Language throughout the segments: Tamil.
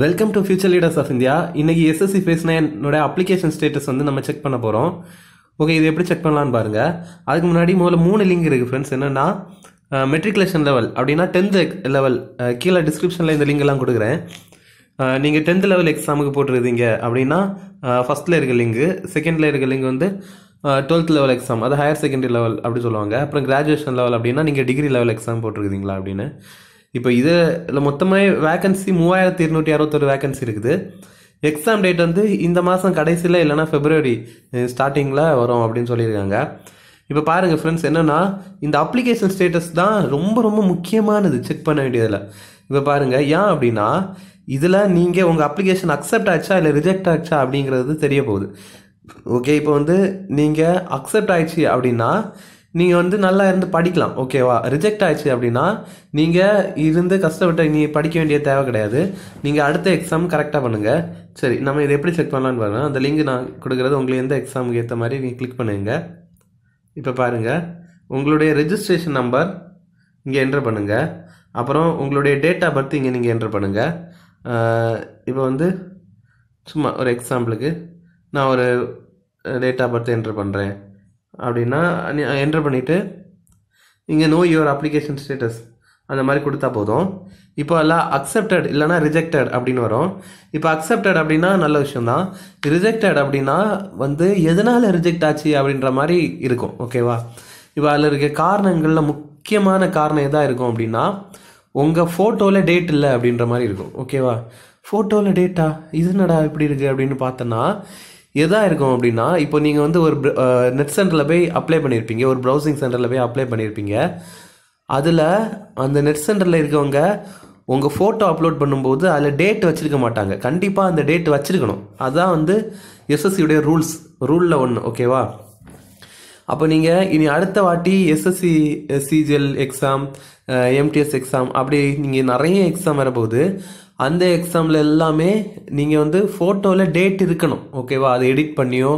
Welcome to future leaders of India இன்னைக்கு எஸ்எஸ்சி ஃபேஸ் என்னோட அப்ளிகேஷன் ஸ்டேட்டஸ் வந்து நம்ம செக் பண்ண போகிறோம் ஓகே இது எப்படி செக் பண்ணலான்னு பாருங்க. அதுக்கு முன்னாடி முதல்ல மூணு லிங்க் இருக்குது ஃப்ரெண்ட்ஸ் என்னென்னா மெட்ரிகுலேஷன் லெவல் அப்படின்னா டென்த்து லெவல் கீழே டிஸ்கிரிப்ஷனில் இந்த லிங்க்லாம் கொடுக்குறேன். நீங்கள் டென்த் லெவல் எக்ஸாமுக்கு போட்டிருந்தீங்க அப்படின்னா ஃபஸ்ட்டில் இருக்க லிங்கு செகண்டில் இருக்க லிங்க் வந்து டுவெல்த் லெவல் எக்ஸாம் அது ஹையர் செகண்டரி லெவல் அப்படி சொல்லுவாங்க. அப்புறம் கிராஜுவேஷன் லெவல் அப்படின்னா நீங்கள் டிகிரி லெவல் எக்ஸாம் போட்டிருக்கீங்களா அப்படின்னு. இப்போ இதில் மொத்தமாக வேக்கன்சி மூவாயிரத்தி இருநூற்றி அறுபத்தொரு வேக்கன்சி இருக்குது. எக்ஸாம் டேட் வந்து இந்த மாதம் கடைசியில் இல்லைன்னா ஃபெப்ரவரி ஸ்டார்டிங்கில் வரும் அப்படின்னு சொல்லியிருக்காங்க. இப்போ பாருங்கள் ஃப்ரெண்ட்ஸ் என்னென்னா இந்த அப்ளிகேஷன் ஸ்டேட்டஸ் தான் ரொம்ப ரொம்ப முக்கியமானது. செக் பண்ண வேண்டியதில். இப்போ பாருங்கள் ஏன் அப்படின்னா இதில் நீங்கள் உங்கள் அப்ளிகேஷன் அக்செப்ட் ஆச்சா இல்லை ரிஜெக்ட் ஆச்சா அப்படிங்கிறது தெரிய போகுது. ஓகே இப்போ வந்து நீங்கள் அக்செப்ட் ஆயிடுச்சு அப்படின்னா நீங்கள் வந்து நல்லா இருந்து படிக்கலாம் ஓகேவா ரிஜெக்ட் ஆயிடுச்சு அப்படின்னா நீங்கள் இருந்து கஷ்டப்பட்டு நீ படிக்க வேண்டிய தேவை கிடையாது. நீங்கள் அடுத்த எக்ஸாம் கரெக்டாக பண்ணுங்கள் சரி நம்ம இதை எப்படி செக் பண்ணலான்னு பாருங்கள் அந்த லிங்க் நான் கொடுக்குறது உங்களுக்கு எந்த எக்ஸாமுக்கு ஏற்ற மாதிரி நீங்கள் கிளிக் பண்ணுங்க. இப்போ பாருங்கள் உங்களுடைய ரெஜிஸ்ட்ரேஷன் நம்பர் இங்கே என்ட்ரு பண்ணுங்கள் அப்புறம் உங்களுடைய டேட் ஆஃப் பர்த் இங்கே நீங்கள் என்ட்ரு பண்ணுங்கள் இப்போ வந்து சும்மா ஒரு எக்ஸாம்பிளுக்கு நான் ஒரு டேட் ஆஃப் பர்த் என்ட்ரு பண்ணுறேன் அப்படின்னா என்ட்ரு பண்ணிவிட்டு இங்கே நோ யுவர் அப்ளிகேஷன் ஸ்டேட்டஸ் அந்த மாதிரி கொடுத்தா போதும். இப்போ எல்லாம் அக்செப்டட் இல்லைனா ரிஜெக்டட் அப்படின்னு வரும். இப்போ அக்செப்டட் அப்படின்னா நல்ல விஷயம் தான் ரிஜெக்டட் அப்படின்னா வந்து எதனால் ரிஜெக்ட் ஆச்சு அப்படின்ற மாதிரி இருக்கும் ஓகேவா இப்போ அதில் இருக்க காரணங்களில் முக்கியமான காரணம் எதாக இருக்கும் அப்படின்னா உங்கள் ஃபோட்டோவில் டேட் இல்லை அப்படின்ற மாதிரி இருக்கும் ஓகேவா ஃபோட்டோவில் டேட்டா இது என்னடா இப்படி இருக்குது அப்படின்னு பார்த்தோன்னா எதாக இருக்கும் அப்படின்னா இப்போ நீங்கள் வந்து ஒரு நெட் சென்டரில் போய் அப்ளை பண்ணியிருப்பீங்க ஒரு ப்ரௌசிங் சென்டரில் போய் அப்ளை பண்ணியிருப்பீங்க அதில் அந்த நெட் சென்டரில் இருக்கவங்க உங்கள் ஃபோட்டோ அப்லோட் பண்ணும்போது அதில் டேட் வச்சுருக்க மாட்டாங்க. கண்டிப்பாக அந்த டேட் வச்சுருக்கணும். அதுதான் வந்து எஸ்எஸ்சியுடைய ரூல்ஸ் ரூலில் ஒன்று ஓகேவா அப்போ நீங்கள் இனி அடுத்த வாட்டி SSC CGL exam MTS exam அப்படி நீங்கள் நிறைய எக்ஸாம் வரப்போகுது. அந்த எக்ஸாமில் எல்லாமே நீங்கள் வந்து ஃபோட்டோவில் டேட் இருக்கணும். ஓகேவா அதை எடிட் பண்ணியோ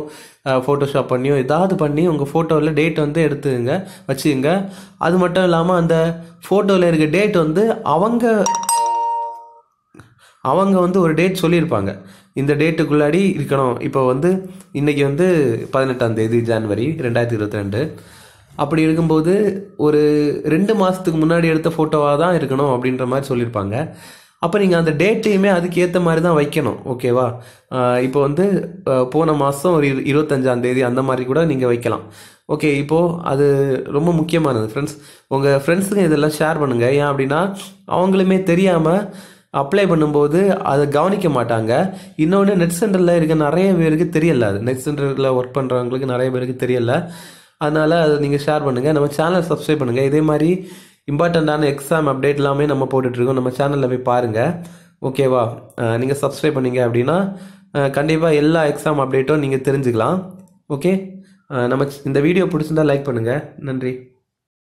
ஃபோட்டோஷாப் பண்ணியோ ஏதாவது பண்ணி உங்கள் ஃபோட்டோவில் டேட் வந்து எடுத்துங்க வச்சுங்க. அது மட்டும் இல்லாமல் அந்த ஃபோட்டோவில் இருக்க டேட் வந்து அவங்க அவங்க வந்து ஒரு டேட் சொல்லியிருப்பாங்க. இந்த டேட்டுக்குள்ளாடி இருக்கணும். இப்போ வந்து இன்றைக்கி வந்து பதினெட்டாம் தேதி ஜான்வரி ரெண்டாயிரத்தி இருபத்தி ரெண்டு. அப்படி இருக்கும்போது ஒரு ரெண்டு மாதத்துக்கு முன்னாடி எடுத்த ஃபோட்டோவாக தான் இருக்கணும் அப்படின்ற மாதிரி சொல்லியிருப்பாங்க. அப்போ நீங்கள் அந்த டேட்டையுமே அதுக்கு ஏற்ற மாதிரி தான் வைக்கணும் ஓகேவா இப்போ வந்து போன மாதம் ஒரு இரு இருபத்தஞ்சாம் தேதி அந்த மாதிரி கூட நீங்கள் வைக்கலாம். ஓகே இப்போது அது ரொம்ப முக்கியமானது ஃப்ரெண்ட்ஸ் உங்கள் ஃப்ரெண்ட்ஸுங்க இதெல்லாம் ஷேர் பண்ணுங்கள் ஏன் அப்படின்னா அவங்களுமே தெரியாமல் அப்ளை பண்ணும்போது அதை கவனிக்க மாட்டாங்க. இன்னொன்று நெட் சென்டரில் இருக்க நிறைய பேருக்கு தெரியல அது. நெட் சென்டரில் ஒர்க் பண்ணுறவங்களுக்கு நிறைய பேருக்கு தெரியல. அதனால் அதை நீங்கள் ஷேர் பண்ணுங்கள் நம்ம சேனல் சப்ஸ்கிரைப் பண்ணுங்கள் இதே மாதிரி இம்பார்ட்டண்ட்டான எக்ஸாம் அப்டேட் எல்லாமே நம்ம போட்டுட்ருக்கோம் நம்ம சேனலில் போய் பாருங்கள் ஓகேவா நீங்கள் சப்ஸ்கிரைப் பண்ணீங்க அப்படின்னா கண்டிப்பாக எல்லா எக்ஸாம் அப்டேட்டும் நீங்கள் தெரிஞ்சுக்கலாம். ஓகே நம்ம இந்த வீடியோ பிடிச்சிருந்தா லைக் பண்ணுங்கள் நன்றி.